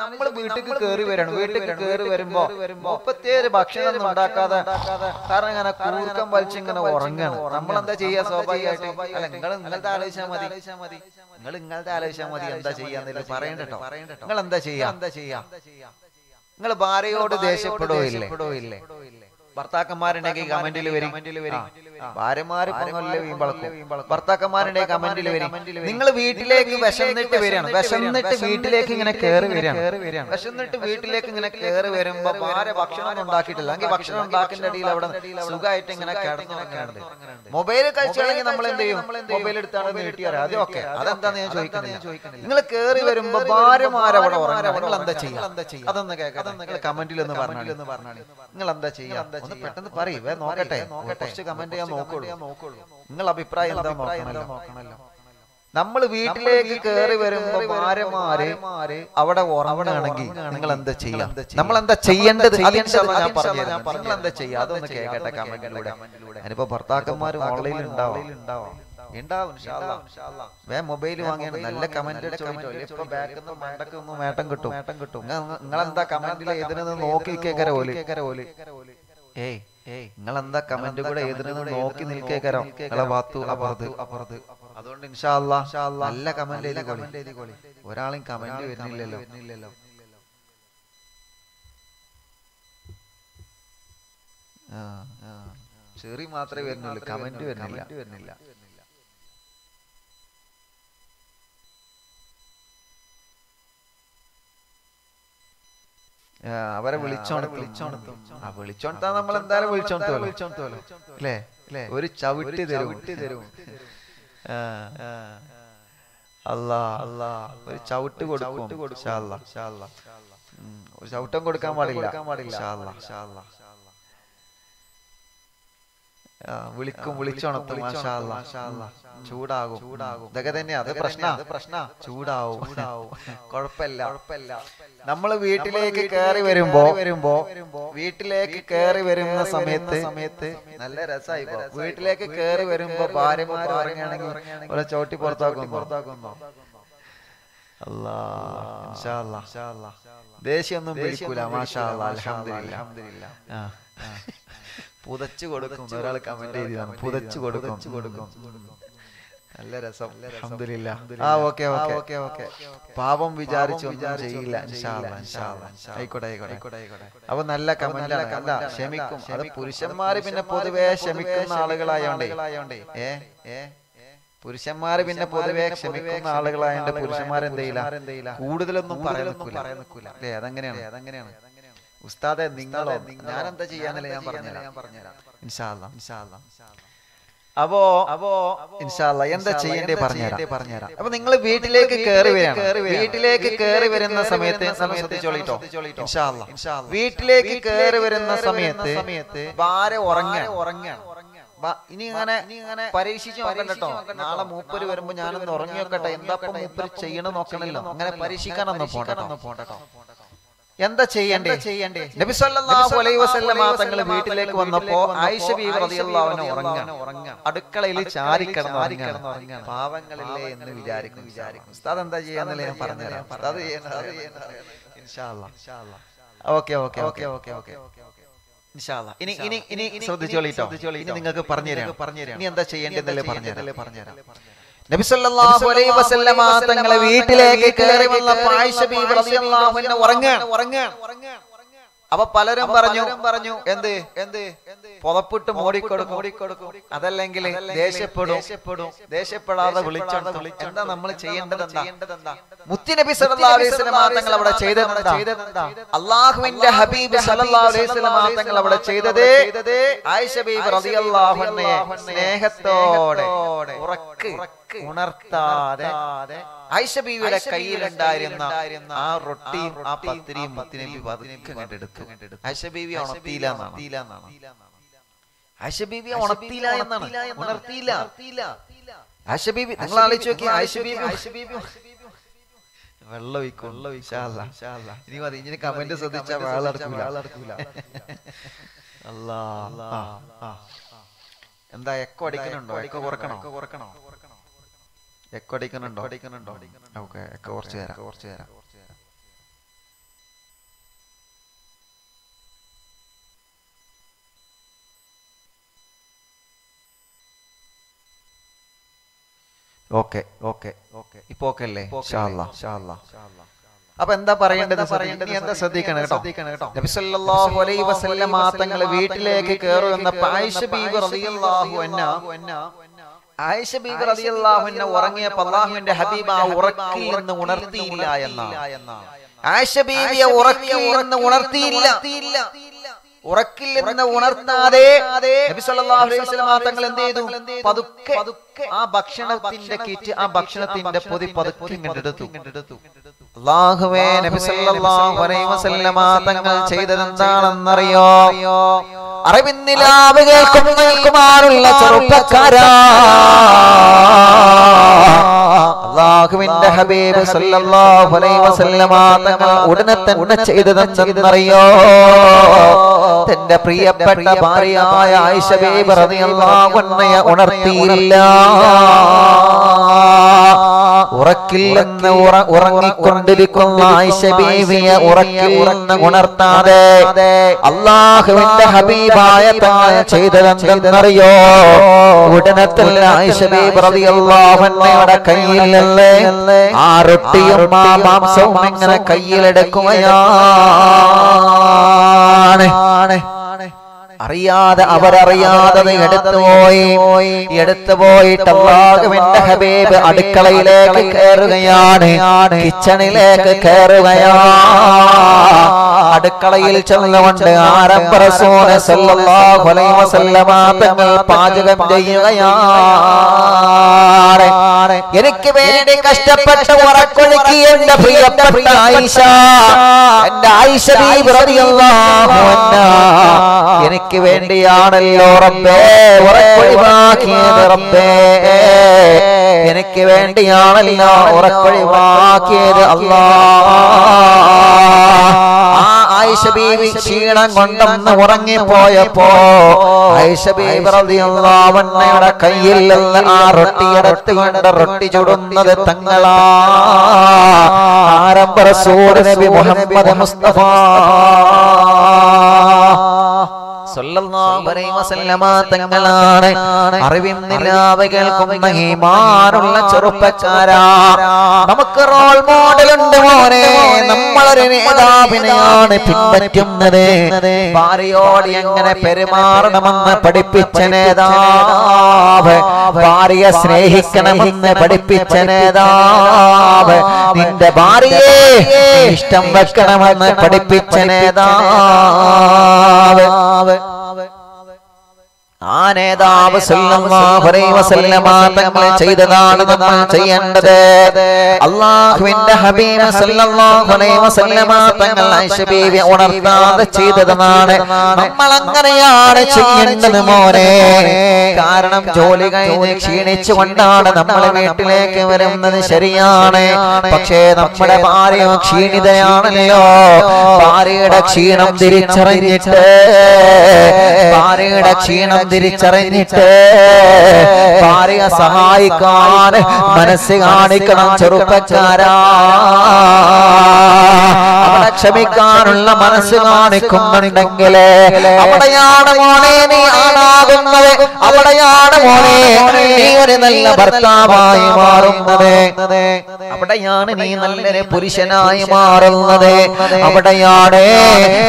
നമ്മൾ വീട്ടിൽ കയറി വരണം. വീട്ടിൽ കയറി വരുമ്പോ മുപ്പത്തിയേഴ് ഭക്ഷണം ഉണ്ടാക്കാതെ കാരണം ഇങ്ങനെ കൂർക്കം വലിച്ച് ഇങ്ങനെ ഉറങ്ങണം. നമ്മൾ എന്താ ചെയ്യാ സ്വാഭാവികമായിട്ട്? അല്ല നിങ്ങൾ നിങ്ങളത്തെ ആലോചിച്ചാൽ മതി. നിങ്ങൾ നിങ്ങളത്തെ ആലോചിച്ചാൽ മതി. എന്താ ചെയ്യാന്നില്ല പറയണ്ടോ നിങ്ങൾ എന്താ ചെയ്യാ? എന്താ ചെയ്യാ? നിങ്ങൾ ഭാര്യയോട് ദേഷ്യപ്പെടോ ഇല്ലേ ഭർത്താക്കന്മാരുണ്ടെങ്കിൽ കമന്റിൽ വരും. ഭാര്യമാര് ഭർത്താക്കന്മാരുണ്ടെങ്കിൽ കമന്റിൽ വരും. നിങ്ങൾ വീട്ടിലേക്ക് വിശന്നിട്ട് വരികയാണ്. വിശന്നിട്ട് വീട്ടിലേക്ക് ഇങ്ങനെ കയറി വരികയാണ്. വിശന്നിട്ട് വീട്ടിലേക്ക് ഇങ്ങനെ കയറി വരുമ്പോ ഭാര്യ ഭക്ഷണം ഉണ്ടാക്കിയിട്ടില്ല. അല്ലെങ്കിൽ ഭക്ഷണം ഉണ്ടാക്കുന്ന ഇടയിൽ അവിടെ സുഖമായിട്ട് ഇങ്ങനെ കിടന്നുറങ്ങുന്നുണ്ട്. മൊബൈൽ കഴിച്ചാണെങ്കിൽ നമ്മൾ എന്ത് ചെയ്യും? മൊബൈൽ എടുത്താണ് വീട്ടിൽ അറിയാം അത് ഓക്കെ അതെന്താന്ന് ഞാൻ ചോദിക്കുന്നത് നിങ്ങൾ കയറി വരുമ്പോ ഭാര്യമാരവിടെ ഉറങ്ങാൻ നിങ്ങൾ എന്താ ചെയ്യാം അതൊന്ന് കേൾക്കാം കമന്റിൽ ഒന്ന് പറഞ്ഞാൽ നിങ്ങൾ എന്താ ചെയ്യാ ഒന്ന് പെട്ടെന്ന് പറയൂ. നോക്കട്ടെ. കുറച്ച് കമന്റ് ഞാൻ നോക്കുള്ളൂ. നിങ്ങൾ അഭിപ്രായം എന്താ? നോക്കണല്ലോ നമ്മൾ വീട്ടിലേക്ക് കയറി വരുമ്പോ ഭാര്യമാര് അവിടെ ഉറങ്ങുകയാണെങ്കിൽ നിങ്ങൾ എന്താ ചെയ്യാം? നമ്മൾ എന്താ ചെയ്യേണ്ടത്? ഞാൻ പറഞ്ഞു നിങ്ങൾ എന്താ ചെയ്യാ? അതൊന്ന് കേൾക്കട്ടെ കമന്റിലൂടെ ഞാനിപ്പോ ഭർത്താക്കന്മാർ ഓൺലൈനിൽ ഉണ്ടാവും ഉണ്ടാവും. വേ മൊബൈൽ വാങ്ങിയാണ്. നല്ല കമന്റ് ഇപ്പൊ ബാക്കിൽ നിന്ന് മണ്ടക്കൊന്നും മേട്ടം കിട്ടും. നിങ്ങൾ കിട്ടും നിങ്ങളെന്താ കമന്റിൽ എതിരെന്ന് നോക്കി കേക്കര ഓൽ? ഓൽ? ഏയ് നിങ്ങൾ നിങ്ങളെന്താ കമന്റ് കൂടെ നോക്കി നിൽക്കേക്കരോ. നിങ്ങളെ വാത്തു അപ്പുറത്ത് അപ്പുറത്ത് അതുകൊണ്ട് നല്ല കമന്റ് എഴുതിക്കോളി. ഒരാളും കമന്റ് വരുന്നില്ലല്ലോ. ചെറി മാത്രമേ വരുന്നുള്ളൂ. കമന്റ് വരുന്നില്ല. വരുന്നില്ല. അവരെ വിളിച്ചോണ്ട് വിളിച്ചോണത്തും. ആ വിളിച്ചോണ്ടാ നമ്മൾ എന്തായാലും വിളിച്ചോണ്ടോ വിളിച്ചോണ്ടോ അല്ലേ അല്ലേ ഒരു ചവിട്ടി തരും. തരും. അല്ലാ അല്ലാ ഒരു ചവിട്ട് കൊടുക്കും ഇൻഷാ ഒരു ചവിട്ടം കൊടുക്കാൻ പാടില്ല. അല്ലാ. ആ, വിളിക്കും വിളിച്ചോണത്തും ചൂടാകും. ചൂടാകും. ഇതൊക്കെ തന്നെയാ അത് പ്രശ്ന. പ്രശ്ന. ചൂടാവും. കുഴപ്പമില്ല കുഴപ്പമില്ല നമ്മൾ വീട്ടിലേക്ക് കയറി വരുമ്പോ വരുമ്പോ വീട്ടിലേക്ക് കയറി വരുന്ന സമയത്ത് സമയത്ത് നല്ല രസമായി വീട്ടിലേക്ക് കയറി വരുമ്പോ ഭാര്യമാർ ഉറങ്ങുകയാണെങ്കിൽ ഒരു ചോട്ടി പുറത്താക്കും പുറത്താക്കുന്നോ. ഇൻഷാ അല്ലാ. പിടിക്കൂല. മാഷാ ആ. പുതച്ചു കൊടുക്കും. ഒരാൾ കമന്റ് ചെയ്തതാണ് പുതച്ചു കൊടുക്കും. കൊടുക്കും. നല്ല രസം. അൽഹംദുലില്ലാ. ആ ഓക്കെ ഓക്കെ. ഓക്കെ പാപം വിചാരിച്ചു ചെയ്യില്ല. ആയിക്കോട്ടെ ആയിക്കോട്ടെ. അപ്പൊ നല്ല കമന്റ് അല്ല ക്ഷമിക്കും. അത് പുരുഷന്മാര് പിന്നെ പൊതുവേ ക്ഷമിക്കുന്ന ആളുകളായോണ്ടേ. ഏ ഏ? പുരുഷന്മാര് പിന്നെ പൊതുവെ ക്ഷമിക്കുന്ന ആളുകളായോണ്ട് പുരുഷന്മാരെന്തെയില്ല കൂടുതലൊന്നും പറയാൻ നിൽക്കില്ല അല്ലേ അതെങ്ങനെയാണ്. അതെങ്ങനെയാണ്. ഉസ്താദെ നിങ്ങളോ? ഞാനെന്താ എന്താ ചെയ്യാന്നല്ലേ ഞാൻ പറഞ്ഞുതരാം. ഇൻഷാല്ല ഇൻഷാല്ല അപ്പോ അപ്പോ ഇൻഷാല്ല എന്താ ചെയ്യേണ്ടേ പറഞ്ഞുതരാം. പറഞ്ഞുതരാം. അപ്പൊ നിങ്ങൾ വീട്ടിലേക്ക് കയറി വരാം വീട്ടിലേക്ക് കയറി വരുന്ന സമയത്ത് ശ്രദ്ധിച്ചോളിട്ടോ? ഇൻഷാല്ല വീട്ടിലേക്ക് കയറി വരുന്ന സമയത്ത് സമയത്ത് ഭാര്യ ഉറങ്ങാൻ ബ- ഇനി ഇങ്ങനെ ഇങ്ങനെ പരീക്ഷിച്ച് നോക്കണ്ടോ നാളെ മൂപ്പര് വരുമ്പോ ഞാനൊന്ന് ഉറങ്ങി നോക്കട്ടെ എന്താ മൂപ്പര് ചെയ്യണം നോക്കണല്ലോ. അങ്ങനെ പരീക്ഷിക്കാനൊന്നും പോണ്ടോ പോണ്ടോ എന്താ ചെയ്യണ്ടേ? ചെയ്യണ്ടേ? നബി സല്ലല്ലാഹു അലൈഹി വസല്ലമ തങ്ങൾ വീട്ടിലേക്ക് വന്നപ്പോ ആയിഷ ബീവി റളിയല്ലാഹു അൻഹ ഉറങ്ങാൻ അടുക്കളയിൽ ചാരി കിടന്ന് ഉറങ്ങാണ് പാവങ്ങളില്ലേ എന്ന് വിചാരിക്കും വിചാരിക്കും ഉസ്താദ് എന്താ ചെയ്യാന്നല്ലേ ഞാൻ പറഞ്ഞു തരാം ഉസ്താദ് ചെയ്യണത് ഇൻഷാ അല്ലാ okay okay okay. Okay okay ഇനി ഇനി ഇനി ശ്രദ്ധിച്ചോളിട്ടോ ഇനി നിങ്ങൾക്ക് പറഞ്ഞുതരാം. പറഞ്ഞുതരാം. ഇനി എന്താ ചെയ്യേണ്ടതല്ലേ പറഞ്ഞുതരാം. പറഞ്ഞുതരാം. നബി സല്ലല്ലാഹു അലൈഹി വസല്ലമ തങ്ങളെ വീട്ടിലേക്ക് കയറി വന്ന അപ്പൊ പലരും പറഞ്ഞു പറഞ്ഞു എന്ത്? എന്ത്? പുതപ്പിട്ട് മൂടിക്കൊടുക്കും. മൂടിക്കൊടുക്കും. അതല്ലെങ്കിൽ ദേഷ്യപ്പെടും. ദേഷ്യപ്പെടും. ദേഷ്യപ്പെടാതെ വിളിച്ചോണ്ട് എന്താ നമ്മൾ ചെയ്യേണ്ടത് എന്താ? മുത്തിനബി സല്ലല്ലാഹു അലൈഹി വസല്ലമ തങ്ങൾ അവിടെ ചെയ്തതെന്താ? അള്ളാഹുവിന്റെ ഹബീബ് സല്ലല്ലാഹു അലൈഹി വസല്ലമ തങ്ങൾ അവിടെ ചെയ്തത് ആയിഷ ബീബി റളിയല്ലാഹു അൻഹയെ സ്നേഹത്തോടെ. ഉറക്ക്. ഉണർത്താതെ ആയിഷ ബീവിയുടെ കയ്യിലുണ്ടായിരുന്ന ആ റൊട്ടിയും ആ പത്തിരിയും മുത്തിനബി പതുക്കെ കണ്ടെടുത്തു ആയിഷ ബീവി ഉണർത്തിയില്ല എന്നാണ്. ആയിഷ ബീവി ഉണർത്തിയില്ല എന്നാണ്. ഉണർത്തിയില്ല ബീവി നിങ്ങൾ ആലോചിച്ച് നോക്കി ആയിഷ ബീവി വെള്ളം ഒഴിക്കും. വെള്ളം ഇനി മതി ഇനി കമന്റ് ശ്രദ്ധിച്ചാൽ വേളടക്കൂല അല്ലാ. എന്താ എക്കോ അടിക്കണുണ്ടോ എക്കോ കുറക്കണോ? കുറക്കണോ? എക്കോ അടിക്കുന്നുണ്ടോ? അടിക്കുന്നുണ്ടോ? ഓക്കെ എക്കോ കുറച്ച് തരാം. കുറച്ച് തരാം. Okay okay okay. ഇപ്പൊ ഓക്കെ അല്ലേ അപ്പൊ എന്താ പറയേണ്ടത് പറയേണ്ടത് എന്താ ശ്രദ്ധിക്കണം കേട്ടോ? ശ്രദ്ധിക്കണം കേട്ടോ? നബിസല്ലാഹു അലൈ വസല്ലം തങ്ങൾ വീട്ടിലേക്ക് കയറുമെന്ന പായിഷ ബീബ് റളിയല്ലാഹു അൻഹ. ആയിഷ ബീബി റളിയല്ലാഹു അൻഹ ഉറങ്ങിയപ്പോൾ അല്ലാഹുവിന്റെ ഹബീബ് ആ ഉറക്കിൽ നിന്ന് ഉണർത്തിയില്ല എന്നാണ്. ആയിഷ ബീബിയെ ഉറക്കി ഉറന്ന് ഉണർത്തിയില്ല. ഉറക്കിൽ നിന്ന് ഉണർത്താതെ നബി സല്ലല്ലാഹു അലൈഹി വസല്ലമ തങ്ങൾ എന്ത് ചെയ്തു? പതുക്കെ ആ ഭക്ഷണത്തിന്റെ കിറ്റ് ആ ഭക്ഷണത്തിന്റെ പൊതി പതുക്കെ ഇങ്ങോട്ട് എടുത്തു. അല്ലാഹുവേ നബി സല്ലല്ലാഹു അലൈഹി വസല്ലമ തങ്ങൾ ചെയ്തതെന്താണെന്നറിയോ? അറിവിന്നിലാവ് കേൾക്കും കേൾക്കുമാറുള്ള ചെറുപ്പക്കാരാ. അള്ളാഹുവിന്റെ ഹബീബ് സല്ലല്ലാഹു അലൈഹി വസല്ലമ തങ്ങൾ ഉടനെ തന്നെ ചെയ്തതെന്നറിയോ? തന്റെ പ്രിയപ്പെട്ട ഭാര്യയായ ആയിഷ ബീബി റളിയല്ലാഹു അൻഹയെ ഉണർത്തിയില്ല. ഉറക്കില്ലെന്ന് ഉറ- ഉറങ്ങിക്കൊണ്ടിരിക്കുന്ന ആയിഷ ബീവിയെ ഉറക്കില്ലെന്ന് ഉണർത്താതെ അള്ളാഹുവിന്റെ ഹബീബായ തങ്ങൾ ചെയ്തതെന്തെന്നറിയോ? ഉടനെ തന്നെ ആയിഷ ബീബി റളിയല്ലാഹു അൻഹയുടെ കയ്യിൽ നിന്ന് ആ റൊട്ടിയും ആ മാംസവും ഇങ്ങനെ കയ്യിലെടുക്കുകയാണ് അറിയാതെ അവരറിയാതെ എടുത്തു പോയി. എടുത്തു പോയിട്ട് അള്ളാഹുവിന്റെ ഹബീബ് അടുക്കളയിലേക്ക് കയറുകയാണ്. കിച്ചണിലേക്ക് കയറുകയാണ്. അടുക്കളയിൽ ചെന്നുകൊണ്ട് ആരംഭ സല്ലല്ലാഹു അലൈഹി വസല്ലമ തങ്ങൾ പാചകം ചെയ്യുകയാണ്. എനിക്ക് വേണ്ടി കഷ്ടപ്പെട്ട് ഉറക്കൊഴുക്കി എന്റെ പ്രിയപ്പെട്ട ആയിഷ. എന്റെ ആയിഷ എനിക്ക് വേണ്ടിയാണല്ലോ റബ്ബേ. ഉറക്കൊഴിവാക്കിയത് റബ്ബേ. എനിക്ക് വേണ്ടിയാണല്ലോ ഉറക്കൊഴിവാക്കിയത് അല്ലാ ആയിഷ ബീവി ക്ഷീണം കൊണ്ടെന്ന് ഉറങ്ങിപ്പോയപ്പോ ആയിഷ ബീവി റളിയല്ലാഹു അൻഹയുടെ കയ്യിൽ നിന്ന് ആ റൊട്ടി എടുത്തുകൊണ്ട് റൊട്ടി ചുടുന്നത് തങ്ങളാ. ആരംഭ റസൂൽ നബി മുഹമ്മദ് മുസ്തഫ. തങ്ങളാണ്. അറിവിൻ നിലാവ് കേൾക്കുന്ന ഈമാനുള്ള ചെറുപ്പക്കാരാ. നമുക്ക് റോൾ മോഡൽ ഉണ്ട് മോനെ. നമ്മളൊരു നേതാവിനെയാണ് പിൻപറ്റുന്നത്. ഭാര്യയോട് എങ്ങനെ പെരുമാറണമെന്ന് പഠിപ്പിച്ച നേതാവ്? ഭാര്യയെ സ്നേഹിക്കണമെന്ന് പഠിപ്പിച്ച നേതാവ്? നിന്റെ ഭാര്യയെ ഇഷ്ടം വെക്കണമെന്ന് പഠിപ്പിച്ച നേതാവ്? നേതാവ് തങ്ങൾ ചെയ്തതാണ് നമ്മൾ ചെയ്യേണ്ടത്. അള്ളാഹുവിന്റെ ഹബീബ് തങ്ങൾ ഉണർത്താതെ ചെയ്തതാണ്. നമ്മൾ അങ്ങനെയാണ് ചെയ്യേണ്ടത് മോനെ? കാരണം ജോലി കഴിഞ്ഞ് ക്ഷീണിച്ചുകൊണ്ടാണ് നമ്മൾ വീട്ടിലേക്ക് വരുന്നത് ശരിയാണ്. പക്ഷേ നമ്മുടെ ഭാര്യ ക്ഷീണിതയാണല്ലോ. ഭാര്യയുടെ ക്ഷീണം തിരിച്ചറിഞ്ഞിട്ട് ഭാര്യയുടെ ക്ഷീണം തിരിച്ചറിഞ്ഞിട്ട് ഭാര്യ സഹായിക്കാൻ മനസ്സ് കാണിക്കണം ചെറുപ്പക്കാരാ. അവിടെ ക്ഷമിക്കാനുള്ള മനസ്സ് കാണിക്കുന്നുണ്ടെങ്കിൽ അവിടെയാണ് മോനെ നീ ആണാകുന്നത് അവിടെയാണ് മോനെ നീ ഒരു നല്ല ഭർത്താവായി മാറുന്നത്. അവിടെയാണ് നീ നല്ലൊരു പുരുഷനായി മാറുന്നത്. അവിടെയാണ്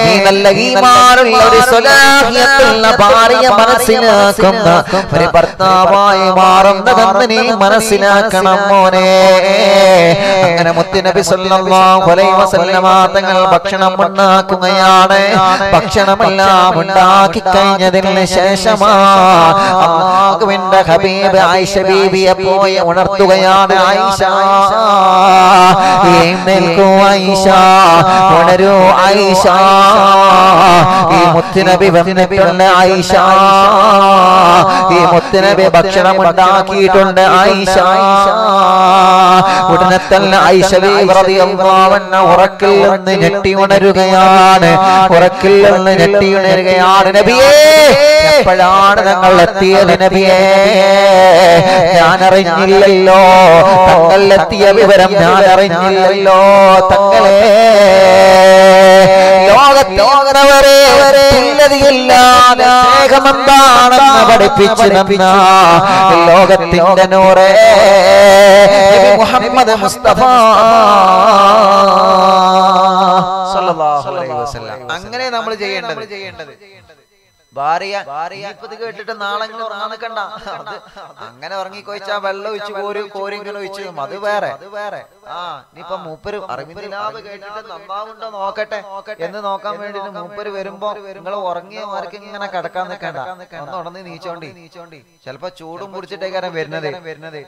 നീ നല്ല ഈമാനുള്ള ഒരു സ്വലാഹിയത്തുള്ള ഭാര്യ മനസ്സിലാക്കുന്ന ഒരു ഭർത്താവായി മാറുന്നതെന്ന് നീ മനസ്സിലാക്കണം മോനെ. അങ്ങനെ മുത്തുനബി സല്ലല്ലാഹു അലൈഹി വസല്ലമ തങ്ങൾ ഭക്ഷണം ഉണ്ടാക്കുകയാണ്. ഭക്ഷണമെല്ലാം ഉണ്ടാക്കി കഴിഞ്ഞതിന് ശേഷമാണ് ഹബീബ് ആയിഷ ബീബിയെ പോയി ഉണർത്തുകയാണ് ആയിഷ. എഴുന്നേൽക്കൂ ആയിഷ. ഉണരൂ ആയിഷ. ഈ മുത്തുനബി വന്നിട്ടുണ്ട് ആയിഷ. ഈ മുത്തുനബി ഭക്ഷണം ഉണ്ടാക്കിയിട്ടുണ്ട് ആയിഷ. ഉടനെ തന്നെ ഉറക്കിൽ നിന്ന് ഞെട്ടി ഉണരുകയാണ് ഉറക്കിൽ നിന്ന് ഞെട്ടി ഉണരുകയാണ് നബിയേ എപ്പോഴാണ് ഞങ്ങൾ എത്തിയത് നബിയേ? ഞാൻ അറിഞ്ഞില്ലല്ലോ തങ്ങൾ എത്തിയ വിവരം ഞാൻ അറിഞ്ഞില്ലല്ലോ തങ്ങളെ എന്താണെന്ന് പഠിപ്പിച്ചു ലോകത്തിന്റെ നൂറേ മുഹമ്മദ് മുസ്തഫ. അങ്ങനെ നമ്മൾ ചെയ്യേണ്ടത്. ചെയ്യേണ്ടത്. ഭാര്യ ഇത് കേട്ടിട്ട് നാളെ ഇങ്ങനെ അങ്ങനെ ഉറങ്ങി അത് അങ്ങനെ ഉറങ്ങിക്കൊഴിച്ചാ വെള്ളം ഒഴിച്ച് കോരി കോരിങ്ങനെ ഒഴിച്ചു അത് വേറെ. അത് വേറെ. ആ ഇനിയിപ്പൊ മൂപ്പര് അറിവിന്ദിനാവ് കേട്ടിട്ട് നന്നാവുണ്ടോ നോക്കട്ടെ. എന്ന് നോക്കാൻ വേണ്ടി മൂപ്പര് വരുമ്പോ നിങ്ങൾ ഉറങ്ങിയ മാർക്ക് ഇങ്ങനെ കിടക്കാൻ നിൽക്കണ്ട. ഒന്ന് ഉടനെ നീച്ചോണ്ടി. നീച്ചോണ്ടി. ചിലപ്പോ ചൂടും പിടിച്ചിട്ടേക്കാരം വരുന്നത്. വരുന്നത്.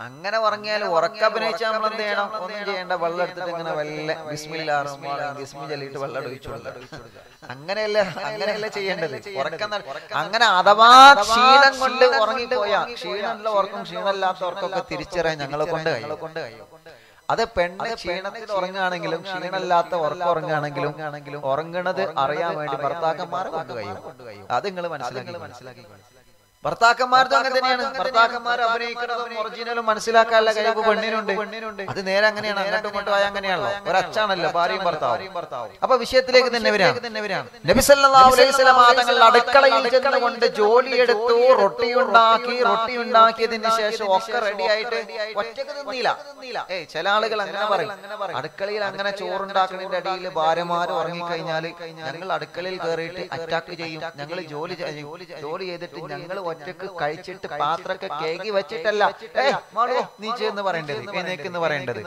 അങ്ങനെ പറഞ്ഞാൽ ഉറക്കഭിനയിച്ചാൽ നമ്മൾ എന്ത് ചെയ്യണം? ഒന്നും ചെയ്യേണ്ട വെള്ളം എടുത്തിട്ട് ഇങ്ങനെ വല്ല ബിസ്മില്ലാ റഹ്മാൻ റഹീം, ബിസ്മി ചൊല്ലിയിട്ട് വെള്ളം ഒഴിച്ചു അങ്ങനെയല്ല അങ്ങനെയല്ല ചെയ്യേണ്ടത്? ഉറക്കം അങ്ങനെ അഥവാ ക്ഷീണം കൊണ്ട് ഉറങ്ങിപ്പോയാ ക്ഷീണമുള്ള ഉറക്കം ക്ഷീണമില്ലാത്തവർക്കൊക്കെ തിരിച്ചറിയാൻ ഞങ്ങളെ കൊണ്ട് കഴിയും. കൊണ്ട് കഴിയും. അത് പെണ്ണ് ക്ഷീണത്തിൽ ഉറങ്ങുകയാണെങ്കിലും ക്ഷീണമില്ലാത്ത ഉറക്കം ഉറങ്ങുകയാണെങ്കിലും ഉറങ്ങണത് അറിയാൻ വേണ്ടി ഭർത്താക്കന്മാരെ കൊണ്ട് കഴിയും. അത് നിങ്ങൾ മനസ്സിലാക്കി മനസ്സിലാക്കി ഭർത്താക്കന്മാർക്കും അങ്ങനെ തന്നെയാണ് ഭർത്താക്കന്മാർ അഭിനയിക്കുന്നതും ഒറിജിനലും മനസ്സിലാക്കാനുള്ള കഴിവ് പെണ്ണിനുണ്ട്. അത് നേരെ അങ്ങനെയാണ്. അങ്ങോട്ടും ഇങ്ങോട്ടും ആയ അങ്ങനെയാണല്ലോ. ഒരച്ചാണല്ലോ ഭാര്യയും ഭർത്താവും. അപ്പൊ വിഷയത്തിലേക്ക് തന്നെ വരാം നബി സല്ലല്ലാഹു അലൈഹി വസല്ലം തങ്ങൾ അടുക്കളയിൽ ചെന്നുകൊണ്ട് ജോലിയെടുത്തു റൊട്ടി ഉണ്ടാക്കി റൊട്ടി ഉണ്ടാക്കിയതിന് ശേഷം ഒക്കെ റെഡി ആയിട്ട് ഒറ്റയ്ക്ക് നിന്നില്ല. ഏയ് ചില ആളുകൾ അങ്ങനെ പറയും. അടുക്കളയിൽ അങ്ങനെ ചോറുണ്ടാക്കുന്നതിന്റെ അടിയിൽ ഭാര്യമാര് ഉറങ്ങിക്കഴിഞ്ഞാൽ ഞങ്ങൾ അടുക്കളയിൽ കയറിയിട്ട് അറ്റാക്ക് ചെയ്യും. ഞങ്ങൾ ജോലി ജോലി ചെയ്തിട്ട് ഞങ്ങൾ ഒറ്റയ്ക്ക് കഴിച്ചിട്ട് പാത്രമൊക്കെ കേകി വെച്ചിട്ടല്ല. നീ എന്ന് പറയേണ്ടത് എഴുന്നേക്ക് എന്ന് പറയേണ്ടത്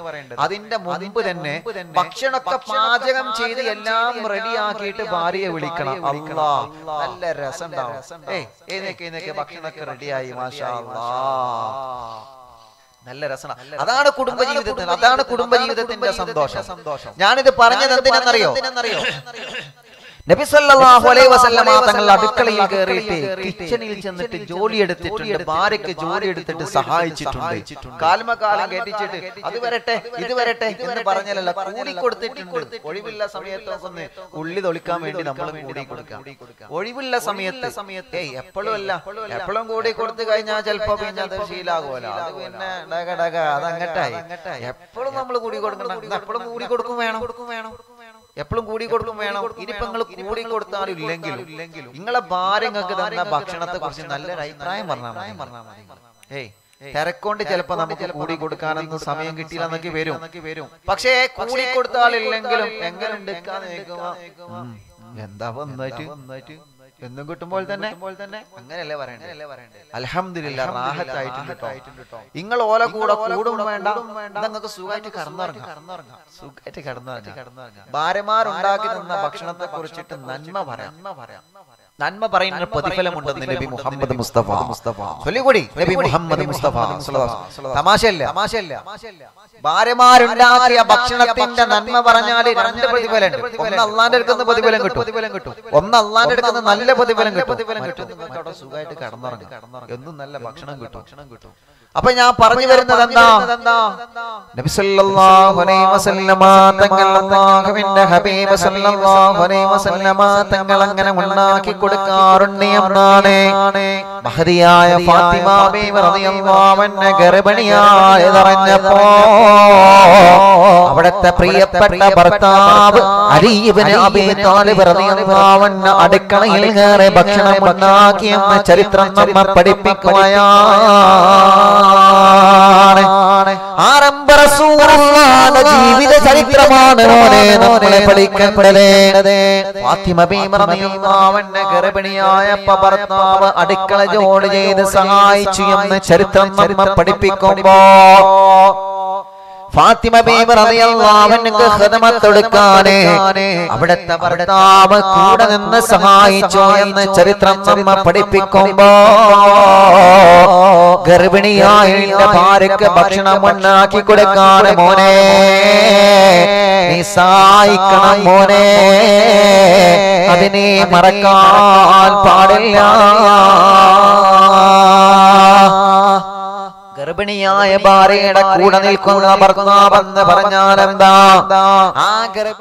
അതിന്റെ മുൻപ് തന്നെ ഭക്ഷണമൊക്കെ പാചകം ചെയ്ത് എല്ലാം റെഡിയാക്കിയിട്ട് ഭാര്യയെ വിളിക്കണം. അല്ലാ നല്ല രസം ഉണ്ടാവും. ഏയ് എഴുന്നേക്ക് എഴുന്നേക്ക് ഭക്ഷണമൊക്കെ റെഡിയായി മാഷാ. നല്ല രസമാണ്. അതാണ് കുടുംബ ജീവിതത്തിൽ അതാണ് കുടുംബ ജീവിതത്തിന്റെ സന്തോഷം. സന്തോഷം. ഞാനിത് പറഞ്ഞത് എന്തിനെന്നറിയോ നബി സല്ലല്ലാഹു അലൈഹി വസല്ലമ തങ്ങൾ അടുക്കളയിൽ കയറിയിട്ട് കിച്ചണിൽ ചെന്നിട്ട് ജോലി എടുത്തിട്ടുണ്ട് ഭാര്യയ്ക്ക് ജോലി എടുത്തിട്ട് സഹായിച്ചിട്ടുണ്ട്. കാൽമകാലം കെട്ടിച്ചിട്ട് അത് വരട്ടെ ഇത് വരട്ടെ എന്ന് പറഞ്ഞല്ല കൂടി കൊടുത്തിട്ടുണ്ട് ഒഴിവില്ല സമയത്തൊക്കെ ഒന്ന് ഉള്ളി തൊളിക്കാൻ വേണ്ടി നമ്മൾ കൂടി കൊടുക്കാം. ഒഴിവുള്ള സമയത്ത് സമയത്ത് ഏയ് എപ്പോഴും അല്ല എപ്പോഴും കൂടി കൊടുത്തു കഴിഞ്ഞാൽ ചിലപ്പോ പിന്നെ അത് ശീലാകുമല്ലോ. അത് പിന്നെ ഡക ഡക അത് അങ്ങട്ടായി എപ്പോഴും നമ്മൾ കൂടി കൊടുക്കണം. എപ്പോഴും കൂടി കൊടുക്കും വേണം. കൊടുക്കും വേണം. എപ്പോഴും കൂടി കൊടുക്കും വേണം. ഇനിയിപ്പോ നിങ്ങൾ കൂടി കൊടുത്താലും ഇല്ലെങ്കിലും നിങ്ങളെ ഭാര്യങ്ങൾക്ക് തന്ന ഭക്ഷണത്തെ കുറിച്ച് നല്ലൊരു അഭിപ്രായം പറഞ്ഞാൽ മതി. ഏയ് തിരക്കൊണ്ട് ചിലപ്പോ നമുക്ക് കൂടി കൊടുക്കാനൊന്നും സമയം കിട്ടിയില്ല എന്നൊക്കെ വരും. വരും. പക്ഷേ കൂടി കൊടുത്താലില്ലെങ്കിലും എങ്ങനെ എടുക്കാന്ന് എന്താ വന്നായിട്ട് എന്നും കിട്ടുമ്പോൾ തന്നെ. അങ്ങനെയല്ലേ പറയണ്ടേ? അലഹമില്ല റാഹത്തായിട്ടുണ്ട് കേട്ടോ. നിങ്ങൾ ഓല കൂടെ കൂടും വേണ്ട. നിങ്ങൾക്ക് സുഖമായിട്ട് കടന്നിറങ്ങാം സുഖമായിട്ട് കടന്നിറങ്ങാം ഭാര്യമാരുണ്ടാക്കി തന്ന ഭക്ഷണത്തെ കുറിച്ചിട്ട് നന്മ പറയാം. നന്മ പറയുന്ന പ്രതിഫലമുണ്ടെന്ന് നബി മുഹമ്മദ് മുസ്തഫ. മുസ്തഫ. ചൊല്ലിക്കൂടി? നബി മുഹമ്മദ് മുസ്തഫ തമാശയല്ല. തമാശയല്ല. ഭാര്യമാരുണ്ടാക്കിയ ഭക്ഷണത്തിന്റെ നന്മ പറഞ്ഞാൽ രണ്ട് പ്രതിഫലം ഒന്ന് അള്ളാന്റെ അടുക്കുന്ന പ്രതിഫലം കിട്ടും. പ്രതിഫലം കിട്ടും ഒന്ന് അള്ളാന്റെ അടുക്കുന്ന നല്ല പ്രതിഫലം കിട്ടും. പ്രതിഫലം കിട്ടും സുഖമായിട്ട് കടന്നിറങ്ങി. കടന്നിറങ്ങി. എന്നും നല്ല ഭക്ഷണം കിട്ടും. ഭക്ഷണം കിട്ടും. അപ്പൊ ഞാൻ പറഞ്ഞു വരുന്നത് എന്താ? നബി സല്ലല്ലാഹു അലൈഹി വസല്ലമ തങ്ങൾ അല്ലാഹുവിന്റെ ഹബീബ് സല്ലല്ലാഹു അലൈഹി വസല്ലമ തങ്ങൾ അങ്ങനെ ഉണ്ടാക്കി കൊടുക്കാറുണ്ട് എന്നാണ് ഫാത്തിമ ബീവി റളിയല്ലാഹു അൻഹ ഗർഭിണിയായതറിഞ്ഞപ്പോ അവിടുത്തെ പ്രിയപ്പെട്ട ഭർത്താവ് അലി ഇബ്നു അബീ താലിബ് റളിയല്ലാഹു അൻഹു അടുക്കളയിൽ കയറി ഭക്ഷണം ഉണ്ടാക്കിയെന്ന ചരിത്രം നമ്മെ പഠിപ്പിക്കുകയാണ് ആരംഭ റസൂലുള്ളാഹിന്റെ ജീവിത ചരിത്രമാണ് മോനെ നമ്മളെ പഠിക്കേണ്ടത്. ഫാത്തിമ ബീവി റളിയല്ലാഹു അൻഹ ഗർഭിണിയായപ്പോ ഭർത്താവ് അടുക്കള ജോലി ചെയ്ത് സഹായിച്ചു എന്ന് ചരിത്രം നമ്മെ പഠിപ്പിക്കുമ്പോ ഫാത്തിമ ബീബി റളിയല്ലാഹു അൻഹ ഖിദ്മത്തെടുക്കാന് അവിടുത്തെ ഭർത്താവ് കൂടെ നിന്ന് സഹായിച്ചു എന്ന് ചരിത്രം നമ്മ പഠിപ്പിക്കുമ്പോ ഗർഭിണിയായ ഭാര്യക്ക് ഭക്ഷണം ഉണ്ടാക്കി കൊടുക്കാൻ മോനെ. നീ സഹായിക്കണം മോനെ. അതിനെ മറക്കാൻ പാടില്ല. ഗർഭിണിയായ ഭാര്യയുടെ കൂടെ നിൽക്കുന്ന ഭർത്താവെന്ന് പറഞ്ഞാൽ എന്താ ആ ഗർഭ